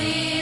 Glory.